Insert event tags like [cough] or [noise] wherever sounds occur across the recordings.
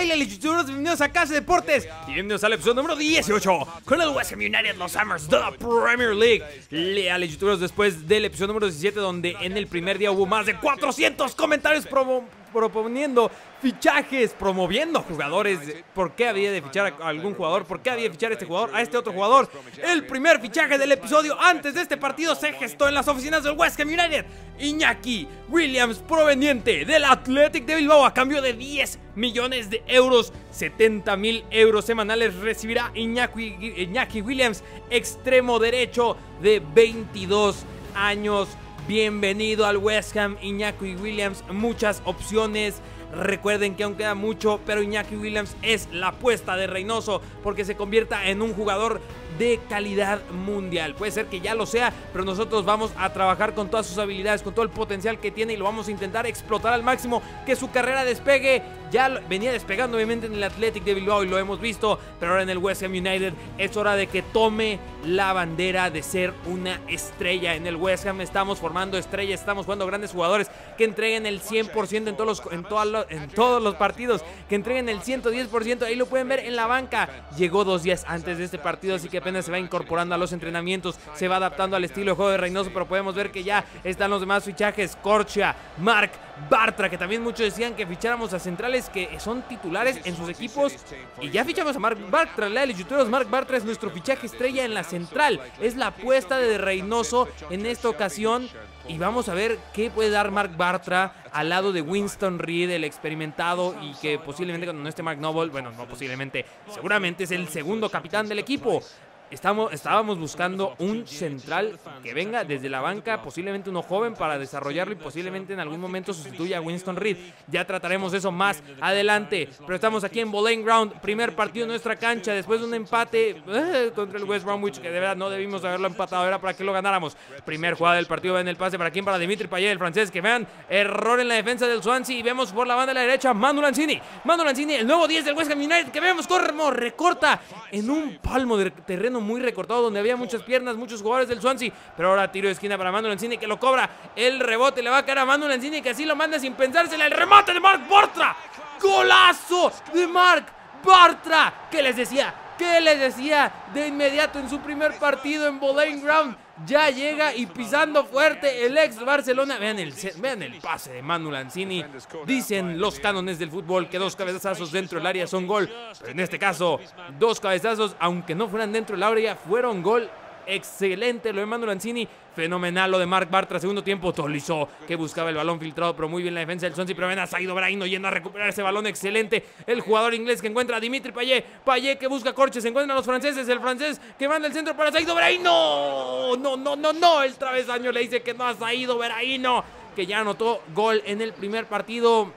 Hey, youtubers, bienvenidos a Casa Deportes y bienvenidos al episodio número 18 con el West Ham United Los Hammers de la Premier League. Leal youtubers después del episodio número 17 donde en el primer día hubo más de 400 comentarios promo proponiendo fichajes, promoviendo jugadores. ¿Por qué había de fichar a algún jugador? ¿Por qué había de fichar a este jugador? A este otro jugador. El primer fichaje del episodio antes de este partido se gestó en las oficinas del West Ham United. Iñaki Williams, proveniente del Athletic de Bilbao, a cambio de 10 millones de euros, 70 mil euros semanales, recibirá Iñaki, Iñaki Williams, extremo derecho de 22 años. Bienvenido al West Ham, Iñaki Williams. Muchas opciones. Recuerden que aún queda mucho, pero Iñaki Williams es la apuesta de Reynoso porque se convierta en un jugador de calidad mundial. Puede ser que ya lo sea, pero nosotros vamos a trabajar con todas sus habilidades, con todo el potencial que tiene y lo vamos a intentar explotar al máximo, que su carrera despegue. Ya venía despegando obviamente en el Athletic de Bilbao y lo hemos visto, pero ahora en el West Ham United es hora de que tome la bandera de ser una estrella. En el West Ham estamos formando estrellas, estamos jugando grandes jugadores que entreguen el 100% en todos los, en, en todos los partidos, que entreguen el 110%. Ahí lo pueden ver en la banca. Llegó dos días antes de este partido, así que se va incorporando a los entrenamientos, se va adaptando al estilo de juego de Reynoso, pero podemos ver que ya están los demás fichajes, Corcha, Mark, Bartra, que también muchos decían que ficháramos a centrales que son titulares en sus equipos. Y ya fichamos a Mark Bartra, la youtuberos. Mark Bartra es nuestro fichaje estrella en la central. Es la apuesta de Reynoso en esta ocasión. Y vamos a ver qué puede dar Mark Bartra al lado de Winston Reed, el experimentado y que posiblemente cuando no esté Mark Noble, bueno, no posiblemente, seguramente es el segundo capitán del equipo. Estamos, estábamos buscando un central que venga desde la banca, posiblemente uno joven para desarrollarlo y posiblemente en algún momento sustituya a Winston Reed. Ya trataremos eso más adelante. Pero estamos aquí en Boleyn Ground, primer partido en nuestra cancha, después de un empate eh, contra el West Bromwich, que de verdad no debimos haberlo empatado, era para que lo ganáramos. Primer jugada del partido, en el pase para quién, para Dimitri Payet, el francés, que vean, error en la defensa del Swansea y vemos por la banda de la derecha Manu Lanzini. Manu Lanzini, el nuevo 10 del West Ham United, que vemos, corre, recorta en un palmo de terreno muy recortado donde había muchas piernas, muchos jugadores del Swansea. Pero ahora tiro de esquina para Manu Lanzini que lo cobra. El rebote le va a caer a Manu Lanzini que así lo manda sin pensársela. El remate de Mark Bartra. Golazo de Mark Bartra. ¿Qué les decía? ¿Qué les decía? De inmediato en su primer partido en Boleyn Ground. Ya llega y pisando fuerte el ex Barcelona. Vean el, vean el pase de Manu Lanzini. Dicen los cánones del fútbol que dos cabezazos dentro del área son gol. Pero en este caso, dos cabezazos, aunque no fueran dentro del área, fueron gol excelente lo de Manu Lanzini. Fenomenal lo de Mark Bartra, segundo tiempo. Tolizó que buscaba el balón filtrado, pero muy bien la defensa del Swansea. Pero ven a Saido Braino yendo a recuperar ese balón excelente. El jugador inglés que encuentra a Dimitri Payet. Payet que busca Corches, se encuentran los franceses. El francés que manda el centro para Saido Braino. No, no, no, no. El travesaño le dice que no a Saido Braino, que ya anotó gol en el primer partido.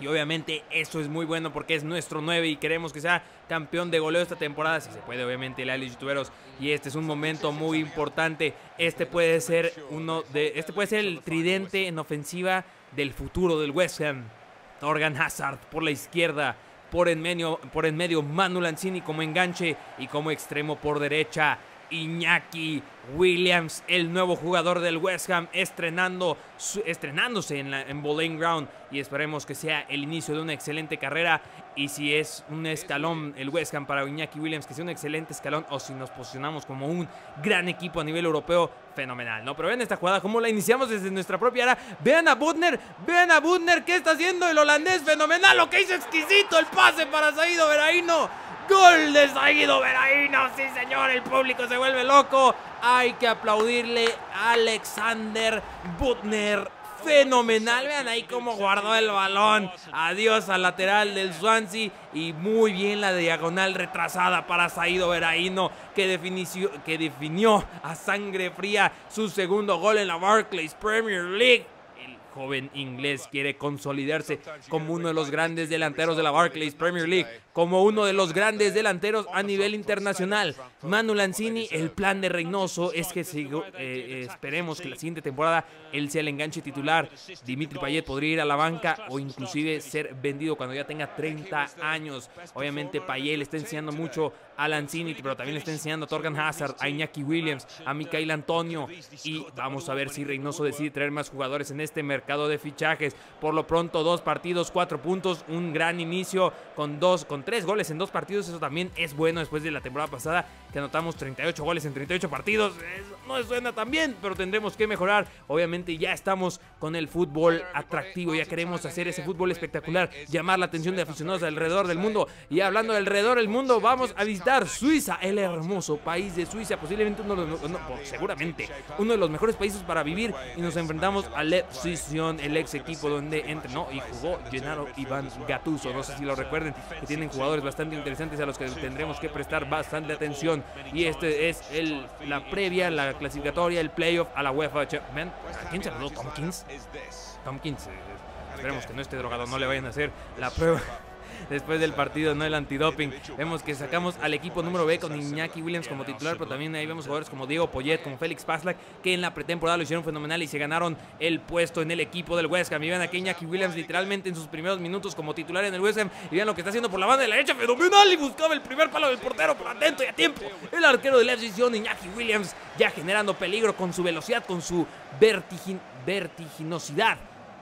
Y obviamente eso es muy bueno porque es nuestro 9 y queremos que sea campeón de goleo esta temporada. Si se puede, obviamente, la youtuberos. Y este es un momento muy importante. Este puede ser uno de. Este puede ser el tridente en ofensiva del futuro del West Ham. Torgan Hazard por la izquierda. Por en medio, por en medio Manu Lanzini como enganche y como extremo por derecha. Iñaki Williams, el nuevo jugador del West Ham, estrenando, estrenándose en, la, en Bowling Ground y esperemos que sea el inicio de una excelente carrera y si es un escalón el West Ham para Iñaki Williams, que sea un excelente escalón o si nos posicionamos como un gran equipo a nivel europeo, fenomenal, ¿no? Pero vean esta jugada, cómo la iniciamos desde nuestra propia área, vean a Butner, vean a Butner, ¿qué está haciendo el holandés? Fenomenal, lo que hizo exquisito el pase para Saido Veraino Gol de Saido Veraino, sí señor, el público se vuelve loco. Hay que aplaudirle a Alexander Butner. Fenomenal, vean ahí cómo guardó el balón. Adiós al lateral del Swansea. Y muy bien la diagonal retrasada para Saido Veraino, que, que definió a sangre fría su segundo gol en la Barclays Premier League joven inglés quiere consolidarse como uno de los grandes delanteros de la Barclays Premier League, como uno de los grandes delanteros a nivel internacional. Manu Lanzini, el plan de Reynoso es que eh, esperemos que la siguiente temporada él sea el enganche titular. Dimitri Payet podría ir a la banca o inclusive ser vendido cuando ya tenga 30 años. Obviamente Payet le está enseñando mucho a Lanzini, pero también le está enseñando a Torgan Hazard, a Iñaki Williams, a Mikael Antonio y vamos a ver si Reynoso decide traer más jugadores en este mercado mercado de fichajes. Por lo pronto, dos partidos, cuatro puntos, un gran inicio con dos, con tres goles en dos partidos. Eso también es bueno después de la temporada pasada que anotamos 38 goles en 38 partidos. no suena tan bien, pero tendremos que mejorar. Obviamente ya estamos con el fútbol atractivo, ya queremos hacer ese fútbol espectacular, llamar la atención de aficionados alrededor del mundo. Y hablando de alrededor del mundo, vamos a visitar Suiza, el hermoso país de Suiza, posiblemente uno de los, seguramente uno de los mejores países para vivir. Y nos enfrentamos a Leipzig, el ex equipo donde entrenó y jugó Gennaro Iván Gatuso. No sé si lo recuerden, que tienen jugadores bastante interesantes a los que tendremos que prestar bastante atención. Y este es el, la previa, la clasificatoria, el playoff a la UEFA. ¿A quién se? ¿Tompkins? Tompkins. Eh, esperemos que no esté drogado, no le vayan a hacer la prueba después del partido, no el antidoping. Vemos que sacamos al equipo número B con Iñaki Williams como titular, pero también ahí vemos jugadores como Diego Poyet, como Félix Paslak, que en la pretemporada lo hicieron fenomenal y se ganaron el puesto en el equipo del West Ham. Y vean aquí Iñaki Williams literalmente en sus primeros minutos como titular en el West Ham. Y vean lo que está haciendo por la banda de la derecha, fenomenal. Y buscaba el primer palo del portero, pero atento y a tiempo. El arquero de la decisión, Iñaki Williams, ya generando peligro con su velocidad, con su vertiginosidad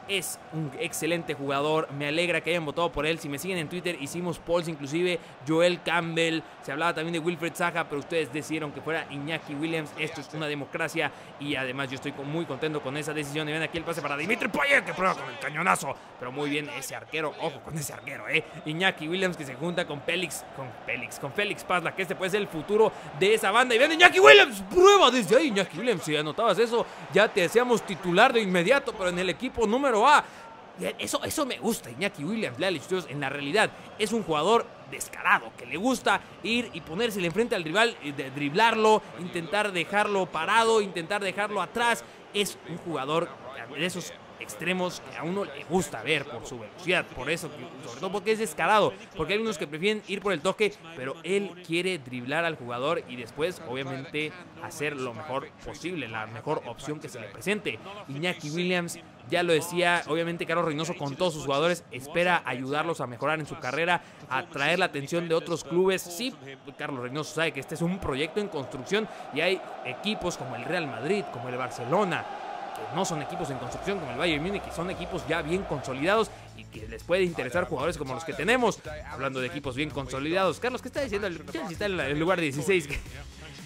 es un excelente jugador. Me alegra que hayan votado por él. Si me siguen en Twitter, hicimos polls, inclusive Joel Campbell. Se hablaba también de Wilfred Zaha, pero ustedes decidieron que fuera Iñaki Williams. Esto es una democracia y además yo estoy muy contento con esa decisión. Y ven aquí el pase para Dimitri Payet que prueba con el cañonazo. Pero muy bien ese arquero. Ojo con ese arquero, ¿eh? Iñaki Williams que se junta con Félix, con Félix, con Félix Pazla, que este puede ser el futuro de esa banda. Y ven Iñaki Williams, prueba desde ahí Iñaki Williams. Si anotabas eso, ya te hacíamos titular de inmediato, pero en el equipo número a. Eso, eso me gusta, Iñaki Williams, En la realidad, es un jugador descarado, que le gusta ir y ponérsele enfrente al rival, de driblarlo, intentar dejarlo parado, intentar dejarlo atrás. Es un jugador de esos extremos que a uno le gusta ver por su velocidad, por eso, sobre todo porque es descarado, porque hay unos que prefieren ir por el toque, pero él quiere driblar al jugador y después, obviamente, hacer lo mejor posible, la mejor opción que se le presente. Iñaki Williams ya lo decía, obviamente Carlos Reynoso con todos sus jugadores espera ayudarlos a mejorar en su carrera, a atraer la atención de otros clubes. Sí, Carlos Reynoso sabe que este es un proyecto en construcción y hay equipos como el Real Madrid, como el Barcelona, no son equipos en construcción como el Bayern Múnich, que son equipos ya bien consolidados y que les puede interesar jugadores como los que tenemos. Hablando de equipos bien consolidados. Carlos, ¿qué está diciendo? El Chelsea está en el lugar 16.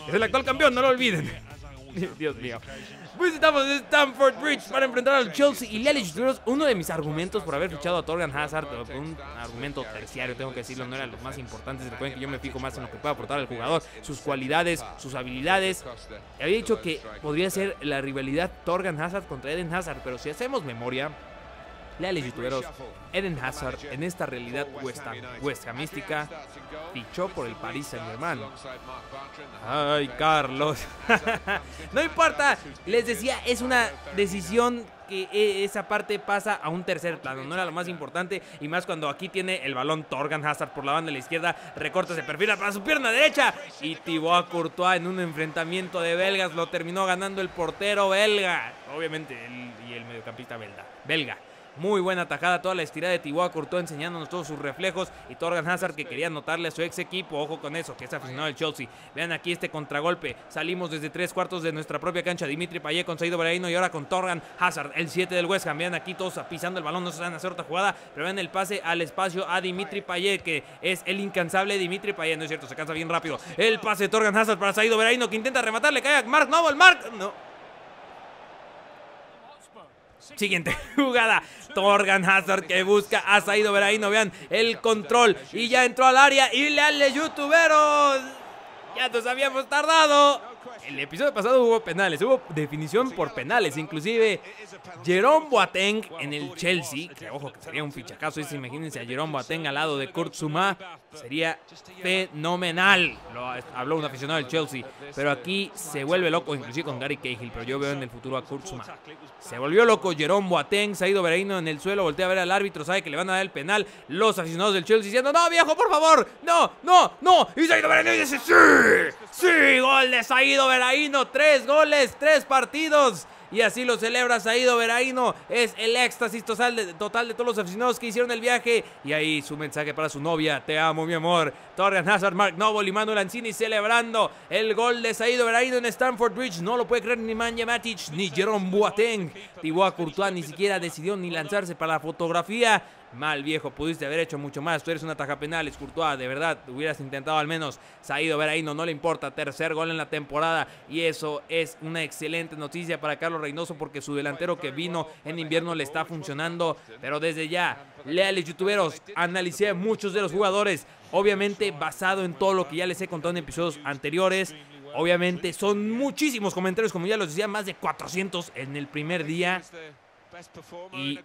Es el actual campeón, no lo olviden. [laughs] Dios mío. Visitamos Stamford Bridge para enfrentar al Chelsea y Lelich Uno de mis argumentos por haber fichado a Torgan Hazard, un argumento terciario, tengo que decirlo, no era los más importantes. Recuerden que yo me fijo más en lo que puede aportar el jugador, sus cualidades, sus habilidades. Había dicho que podría ser la rivalidad Torgan Hazard contra Eden Hazard, pero si hacemos memoria, Leales youtuberos, Eden Hazard en esta realidad West, Hamística fichó por el Paris Saint Germain. Ay, Carlos. [laughs] no importa, les decía, es una decisión que e, esa parte pasa a un tercer plano, no era lo más importante y más cuando aquí tiene el balón Torgan Hazard por la banda de la izquierda, recorta, se perfila para su pierna derecha y Thibaut Courtois en un enfrentamiento de belgas lo terminó ganando el portero belga, obviamente y el mediocampista belga. belga. Muy buena tajada, toda la estirada de Thibaut cortó enseñándonos todos sus reflejos. Y Torgan Hazard que quería anotarle a su ex equipo. Ojo con eso, que es aficionado del Chelsea. Vean aquí este contragolpe. Salimos desde tres cuartos de nuestra propia cancha. Dimitri Payet con Saido Bereino y ahora con Torgan Hazard, el 7 del West Ham. Vean aquí todos pisando el balón, no se van a hacer otra jugada. Pero vean el pase al espacio a Dimitri Payet, que es el incansable Dimitri Payet. No es cierto, se cansa bien rápido. El pase de Torgan Hazard para Saido Bereino que intenta rematar, le cae a Mark Noble. Mark, no. Siguiente [laughs] jugada. Torgan Hazard que busca a Saido Veraino. Vean el control. Y ya entró al área. Y le al youtuberos. Ya nos habíamos tardado. El episodio pasado hubo penales, hubo definición por penales, inclusive Jerome Boateng en el Chelsea, que ojo que sería un fichacazo, imagínense a Jerome Boateng al lado de Kurt Zuma, sería fenomenal, lo habló un aficionado del Chelsea, pero aquí se vuelve loco, inclusive con Gary Cahill, pero yo veo en el futuro a Kurt Zuma. Se volvió loco Jerome Boateng, se ha ido Vereino en el suelo, voltea a ver al árbitro, sabe que le van a dar el penal, los aficionados del Chelsea diciendo, no viejo, por favor, no, no, no, y Saido Vereino dice, sí, sí, gol de Saido Veraino, tres goles, tres partidos. y así lo celebra Saído Veraino. Es el éxtasis total de, total de todos los aficionados que hicieron el viaje. Y ahí su mensaje para su novia, te amo mi amor. Torrean Hazard, Mark Noble y Manuel Lanzini celebrando el gol de Saído Veraino en Stamford Bridge. No lo puede creer ni Manja Matic ni Jerome Boateng. Thibaut Courtois ni siquiera decidió ni lanzarse para la fotografía. Mal viejo, pudiste haber hecho mucho más. Tú eres una taja penal, Courtois. De verdad, hubieras intentado al menos. Saído Veraino, no le importa. Tercer gol en la temporada. Y eso es una excelente noticia para Carlos Reynoso porque su delantero que vino en invierno le está funcionando. Pero desde ya, leales youtuberos, analicé muchos de los jugadores. Obviamente basado en todo lo que ya les he contado en episodios anteriores. Obviamente son muchísimos comentarios, como ya los decía, más de 400 en el primer día y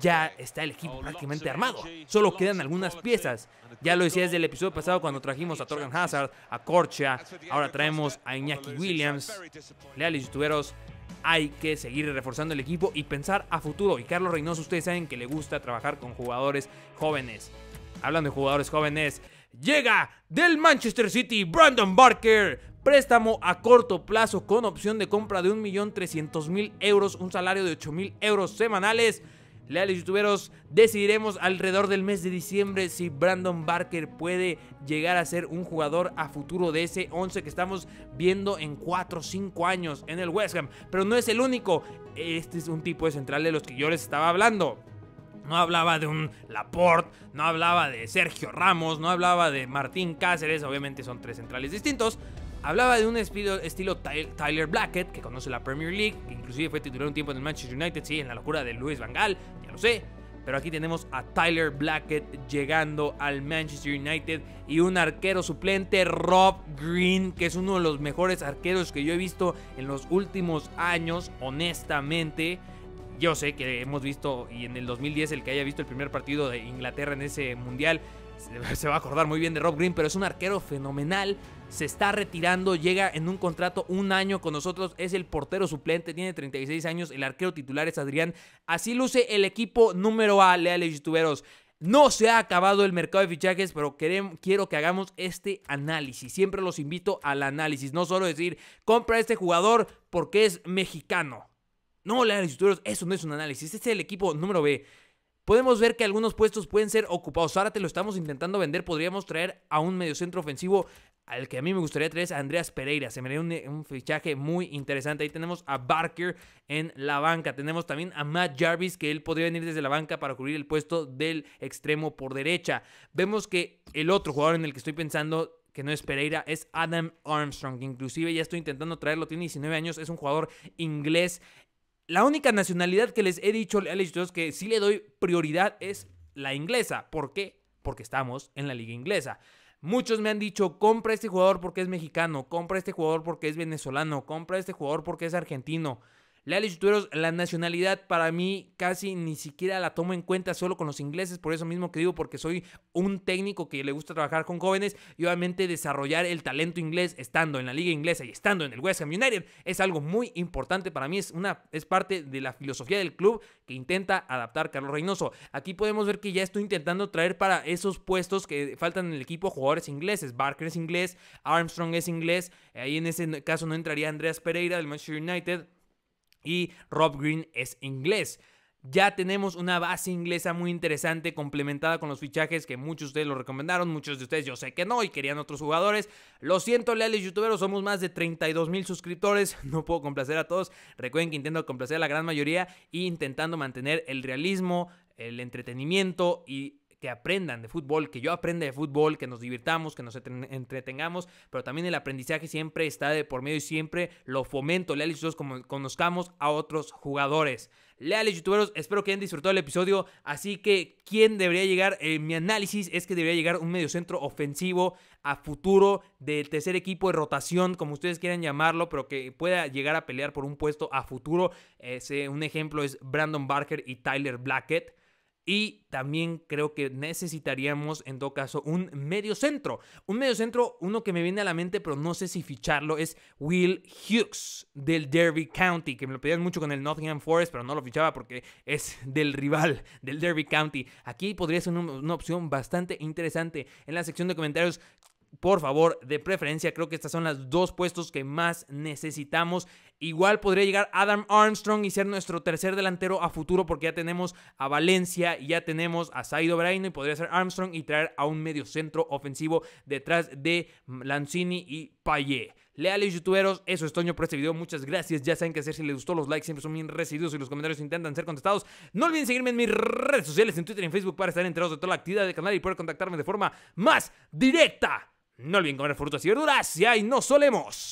ya está el equipo prácticamente armado. Solo quedan algunas piezas. Ya lo decía desde el episodio pasado cuando trajimos a Torgan Hazard, a Corcha, ahora traemos a Iñaki Williams. Leales youtuberos, hay que seguir reforzando el equipo y pensar a futuro. Y Carlos Reynoso, ustedes saben que le gusta trabajar con jugadores jóvenes. Hablando de jugadores jóvenes, llega del Manchester City Brandon Barker préstamo a corto plazo con opción de compra de 1.300.000 euros, un salario de 8.000 euros semanales. Leales youtuberos, decidiremos alrededor del mes de diciembre si Brandon Barker puede llegar a ser un jugador a futuro de ese 11 que estamos viendo en 4 o 5 años en el West Ham. Pero no es el único, este es un tipo de central de los que yo les estaba hablando. No hablaba de un Laporte, no hablaba de Sergio Ramos, no hablaba de Martín Cáceres, obviamente son tres centrales distintos. Hablaba de un estilo, Tyler Blackett, que conoce la Premier League, que inclusive fue titular un tiempo en el Manchester United, sí, en la locura de Luis Van ya lo sé. Pero aquí tenemos a Tyler Blackett llegando al Manchester United y un arquero suplente, Rob Green, que es uno de los mejores arqueros que yo he visto en los últimos años, honestamente. Yo sé que hemos visto, y en el 2010 el que haya visto el primer partido de Inglaterra en ese mundial, [laughs] se va a acordar muy bien de Rob Green, pero es un arquero fenomenal se está retirando, llega en un contrato un año con nosotros, es el portero suplente, tiene 36 años, el arquero titular es Adrián. Así luce el equipo número A, leales youtuberos. No se ha acabado el mercado de fichajes, pero quiero que hagamos este análisis. Siempre los invito al análisis, no solo decir, compra este jugador porque es mexicano. No, leales youtuberos, eso no es un análisis, este es el equipo número B. Podemos ver que algunos puestos pueden ser ocupados. Ahora te lo estamos intentando vender. Podríamos traer a un mediocentro ofensivo al que a mí me gustaría traer a Andreas Pereira. Se me dio un, fichaje muy interesante. Ahí tenemos a Barker en la banca. Tenemos también a Matt Jarvis, que él podría venir desde la banca para cubrir el puesto del extremo por derecha. Vemos que el otro jugador en el que estoy pensando que no es Pereira, es Adam Armstrong, inclusive ya estoy intentando traerlo, tiene 19 años, es un jugador inglés. La única nacionalidad que les he dicho a los que sí le doy prioridad es la inglesa. ¿Por qué? Porque estamos en la liga inglesa. Muchos me han dicho, compra este jugador porque es mexicano, compra este jugador porque es venezolano, compra este jugador porque es argentino. Leales youtuberos, la nacionalidad para mí casi ni siquiera la tomo en cuenta solo con los ingleses, por eso mismo que digo, porque soy un técnico que le gusta trabajar con jóvenes y obviamente desarrollar el talento inglés estando en la liga inglesa y estando en el West Ham United es algo muy importante para mí, es, una, es parte de la filosofía del club que intenta adaptar Carlos Reynoso. Aquí podemos ver que ya estoy intentando traer para esos puestos que faltan en el equipo jugadores ingleses. Barker es inglés, Armstrong es inglés, ahí en ese caso no entraría Andreas Pereira del Manchester United y Rob Green es inglés. Ya tenemos una base inglesa muy interesante complementada con los fichajes que muchos de ustedes lo recomendaron, muchos de ustedes yo sé que no y querían otros jugadores. Lo siento, leales youtuberos, somos más de 32 mil suscriptores, [laughs] no puedo complacer a todos. Recuerden que intento complacer a la gran mayoría y intentando mantener el realismo, el entretenimiento y que aprendan de fútbol, que yo aprenda de fútbol, que nos divirtamos, que nos entretengamos, pero también el aprendizaje siempre está de por medio y siempre lo fomento, leales youtuberos, como conozcamos a otros jugadores. Leales youtuberos, espero que hayan disfrutado el episodio, así que ¿quién debería llegar? Eh, mi análisis es que debería llegar un mediocentro ofensivo a futuro del tercer equipo de rotación, como ustedes quieran llamarlo, pero que pueda llegar a pelear por un puesto a futuro. un ejemplo es Brandon Barker y Tyler Blackett. Y también creo que necesitaríamos, en todo caso, un medio centro. Un medio centro, uno que me viene a la mente, pero no sé si ficharlo, es Will Hughes del Derby County, que me lo pedían mucho con el Nottingham Forest, pero no lo fichaba porque es del rival del Derby County. Aquí podría ser una, opción bastante interesante. En la sección de comentarios, por favor, de preferencia, creo que estas son las dos puestos que más necesitamos Igual podría llegar Adam Armstrong y ser nuestro tercer delantero a futuro porque ya tenemos a Valencia y ya tenemos a Saido Braino y podría ser Armstrong y traer a un medio centro ofensivo detrás de Lanzini y Payet. Leales youtuberos, eso es Toño por este video. Muchas gracias. Ya saben qué hacer si les gustó. Los likes siempre son bien recibidos y los comentarios intentan ser contestados. No olviden seguirme en mis redes sociales, en Twitter y en Facebook para estar enterados de toda la actividad del canal y poder contactarme de forma más directa. No olviden comer frutas y verduras y ahí nos solemos.